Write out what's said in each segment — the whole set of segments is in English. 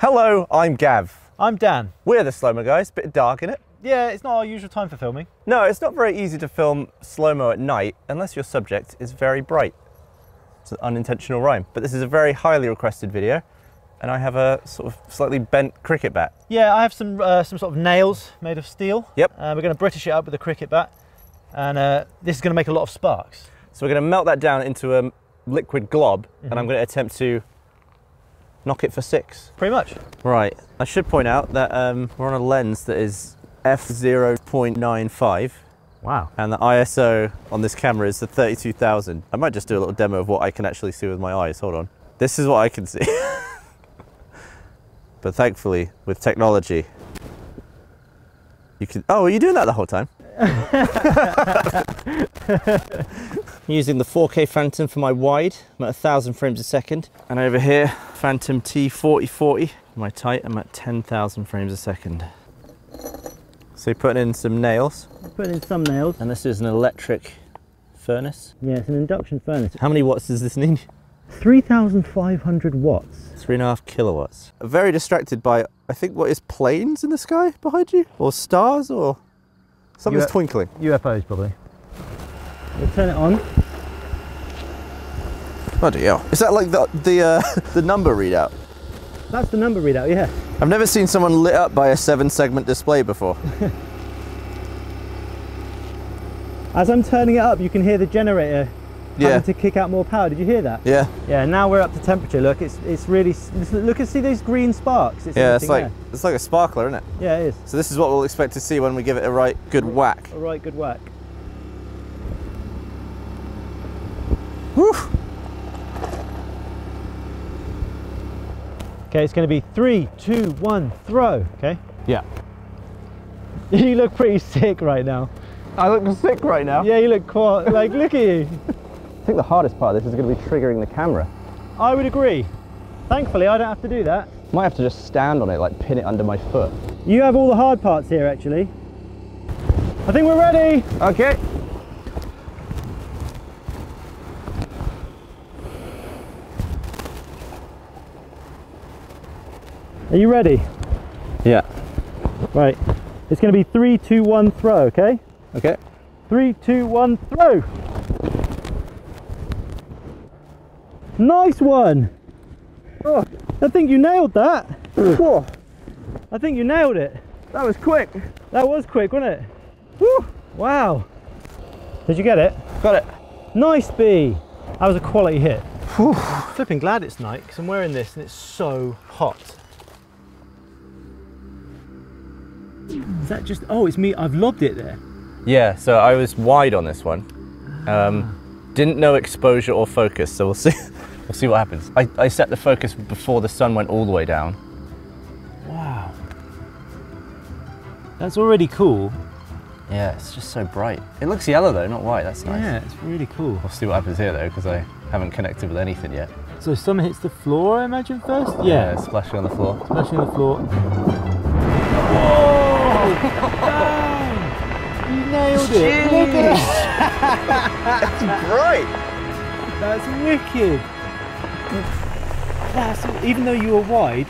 Hello, I'm Gav. I'm Dan. We're the slow mo guys. Bit dark in it. Yeah, it's not our usual time for filming. No, it's not very easy to film slow mo at night unless your subject is very bright. It's an unintentional rhyme, but this is a very highly requested video, and I have a sort of slightly bent cricket bat. Yeah, I have some uh, some sort of nails made of steel. Yep. Uh, we're going to British it up with a cricket bat, and uh, this is going to make a lot of sparks. So we're going to melt that down into a liquid glob, and I'm going to attempt to knock it for six. Pretty much. Right. I should point out that um, we're on a lens that is f0.95. Wow. and the ISO on this camera is the 32,000. I might just do a little demo of what I can actually see with my eyes. Hold on. This is what I can see. but thankfully, with technology, you can. Oh, are you doing that the whole time? Using the 4K Phantom for my wide, I'm at 1000 frames a second. And over here, Phantom T4040, my tight, I'm at 10,000 frames a second. So you're putting in some nails. Putting in some nails. And this is an electric furnace. Yeah, it's an induction furnace. How many watts does this need? 3,500 watts. Three and a half kilowatts. Very distracted by, I think, what is planes in the sky behind you? Or stars, or something's twinkling. UFOs probably. We'll turn it on. Bloody hell. Is that like the, the, uh, the number readout? That's the number readout, yeah. I've never seen someone lit up by a seven segment display before. As I'm turning it up, you can hear the generator Yeah. having to kick out more power. Did you hear that? Yeah. Yeah, now we're up to temperature. Look, it's it's really look and see these green sparks. It's Yeah, it's like, it's like a sparkler, isn't it? yeah, it is. So this is what we'll expect to see when we give it a right good whack. All right, good work. Whew. Okay, it's going to be three, two, one, throw. Okay. Yeah. You look pretty sick right now. I look sick right now. Yeah, you look quite like look at you. I think the hardest part of this is going to be triggering the camera. I would agree. Thankfully, I don't have to do that. Might have to just stand on it, like pin it under my foot. You have all the hard parts here, actually. I think we're ready. Okay. Are you ready? Yeah. Right. It's going to be three, two, one, throw. Okay. Okay. Three, two, one, throw. Nice one. Oh, I think you nailed that. Whoa, I think you nailed it. that was quick. That was quick, wasn't it? Woo! Wow. Did you get it? Got it. Nice B. That was a quality hit. Flipping glad it's night because I'm wearing this and it's so hot. Is that just? Oh, it's me. I've lobbed it there. Yeah, so I was wide on this one. Um, didn't know exposure or focus, so we'll see. we'll see what happens. I, I set the focus before the sun went all the way down. Wow. That's already cool. Yeah, it's just so bright. It looks yellow though, not white. That's nice. Yeah, it's really cool. We'll see what happens here though, because I haven't connected with anything yet. So some hits the floor, I imagine first. Yeah, Yeah, splashing on the floor. splashing on the floor. Whoa! Bang! You nailed it. Look at it. Bright. That's wicked. That's even though you were wide,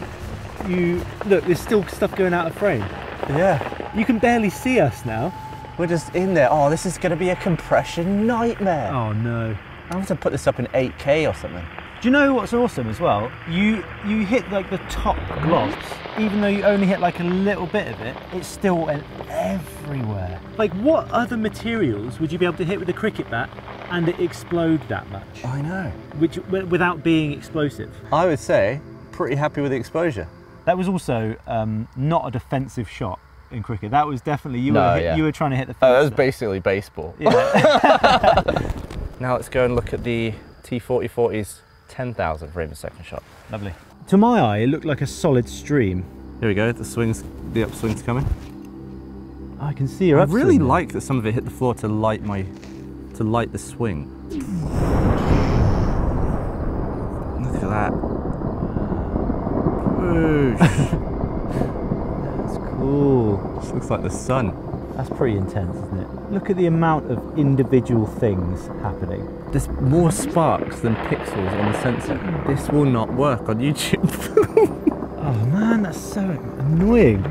you look. There's still stuff going out of frame. Yeah. You can barely see us now. We're just in there. Oh, this is going to be a compression nightmare. Oh no. I have to put this up in 8K or something. Do you know what's awesome as well? You you hit like the top globs, even though you only hit like a little bit of it, it still went everywhere. Like what other materials would you be able to hit with a cricket bat and it explode that much, I know. which without being explosive? I would say pretty happy with the exposure. That was also um, not a defensive shot in cricket. That was definitely you No, were hit, yeah. you were trying to hit the. Oh, that was there. basically baseball. Yeah, Now let's go and look at the T4040's 10,000 frame a second shot. lovely. To my eye, it looked like a solid stream. Here we go. The swings, the upswing's coming. Ah, I can see your I really upswing there. like that some of it hit the floor to light my, to light the swing. Look at that. Whoosh. That's cool. this looks like the sun. That's pretty intense, isn't it? Look at the amount of individual things happening. There's more sparks than pixels on the sensor. This will not work on YouTube. Oh man. That's so annoying.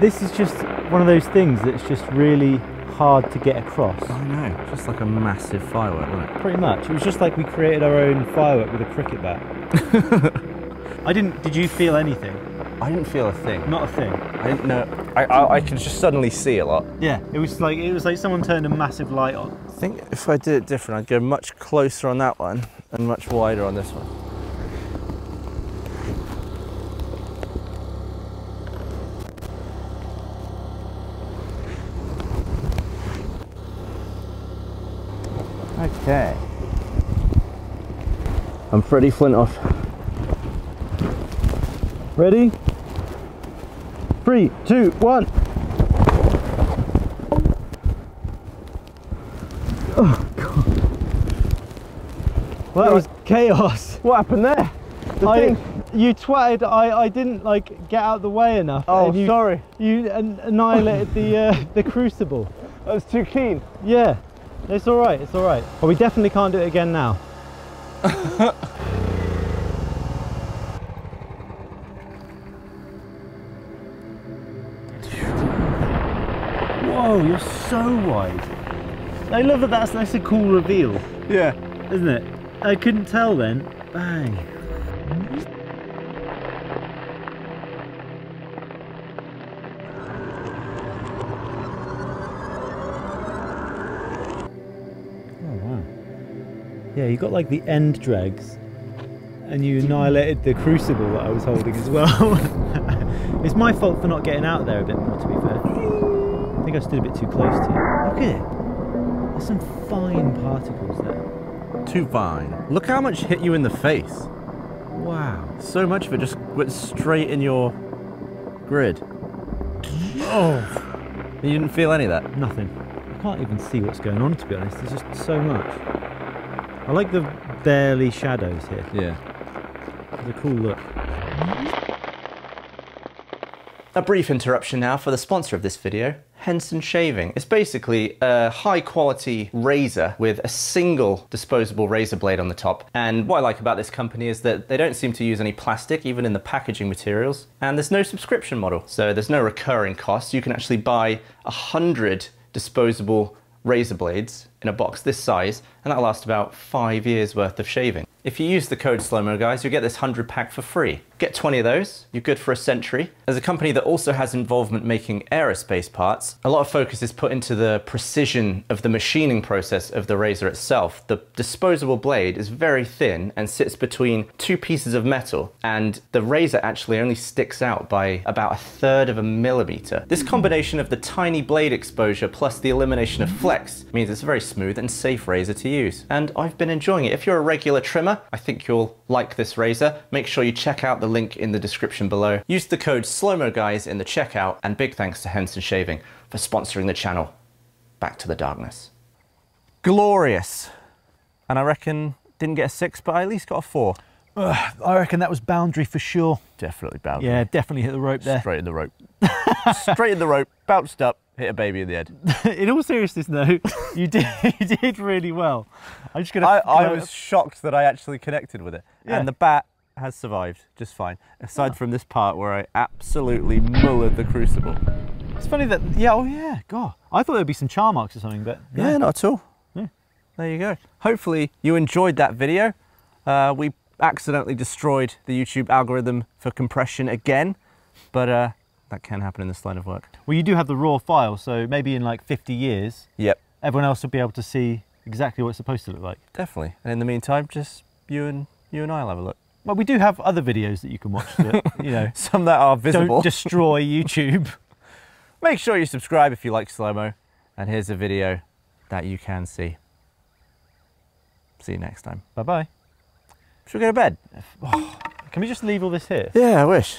This is just one of those things that's just really hard to get across. I know, just like a massive firework, wasn't it? Pretty much. It was just like we created our own firework with a cricket bat. I didn't. Did you feel anything? I didn't feel a thing. Not a thing. I didn't know. I, I, I could just suddenly see a lot. Yeah. It was like it was like someone turned a massive light on. I think if I did it different, I'd go much closer on that one and much wider on this one. Okay. I'm Freddie Flintoff. Ready? Three, two, one. Oh god. Well, that was chaos. What happened there? The I, thing. you twatted. I, I didn't like get out the way enough. Oh, you, sorry. You an- annihilated the uh, the crucible. I was too keen. Yeah, it's all right. It's all right. But we definitely can't do it again now. Whoa, you're so wide. I love that. That's that's a cool reveal, Yeah. isn't it? I couldn't tell then. Bang. Oh wow. Yeah, you got like the end dregs, and you annihilated the crucible that I was holding as well. it's my fault for not getting out there a bit more, to be fair. I think I stood a bit too close to you. Look at it. There's some fine particles there. Too fine. Look how much hit you in the face. Wow. So much of it just went straight in your grid. Oh. You didn't feel any of that. Nothing. I can't even see what's going on, to be honest. There's just so much. I like the barely shadows here. Yeah. It's a cool look. A brief interruption now for the sponsor of this video, Henson Shaving. It's basically a high quality razor with a single disposable razor blade on the top. And what I like about this company is that they don't seem to use any plastic, even in the packaging materials. And there's no subscription model, so there's no recurring costs. You can actually buy a hundred disposable razor blades in a box this size, and that'll last about five years worth of shaving. If you use the code SLOMO guys, you'll get this 100 pack for free. Get 20 of those, you're good for a century. As a company that also has involvement making aerospace parts, a lot of focus is put into the precision of the machining process of the razor itself. The disposable blade is very thin and sits between two pieces of metal, and the razor actually only sticks out by about a third of a millimeter. This combination of the tiny blade exposure plus the elimination of flex means it's a very smooth and safe razor to use. And I've been enjoying it. If you're a regular trimmer, I think you'll like this razor. Make sure you check out the link in the description below. Use the code SLOMO guys in the checkout, and big thanks to Henson Shaving for sponsoring the channel. Back to the darkness. Glorious. And I reckon didn't get a six, but I at least got a four. I reckon that was boundary for sure. Definitely boundary. Yeah, definitely hit the rope there. Straight in the rope. Straight in the rope, bounced up, hit a baby in the head. in all seriousness, though, you did you did really well. I'm just gonna. I, I was shocked that I actually connected with it. Yeah. And the bat has survived just fine, aside from this part where I absolutely mullered the crucible. It's funny that yeah. Oh yeah. God, I thought there'd be some char marks or something, but Yeah, not at all. Yeah. There you go. Hopefully you enjoyed that video. Uh, we accidentally destroyed the YouTube algorithm for compression again, but uh, that can happen in this line of work. Well, you do have the raw file, so maybe in like 50 years, Yep, everyone else will be able to see exactly what it's supposed to look like. definitely. And in the meantime, just you and you and I'll have a look. Well, we do have other videos that you can watch that, you know, Some that are visible. don't destroy YouTube. Make sure you subscribe if you like slow-mo. And here's a video that you can see. See you next time. bye bye. Should we go to bed? Can we just leave all this here? Yeah, I wish.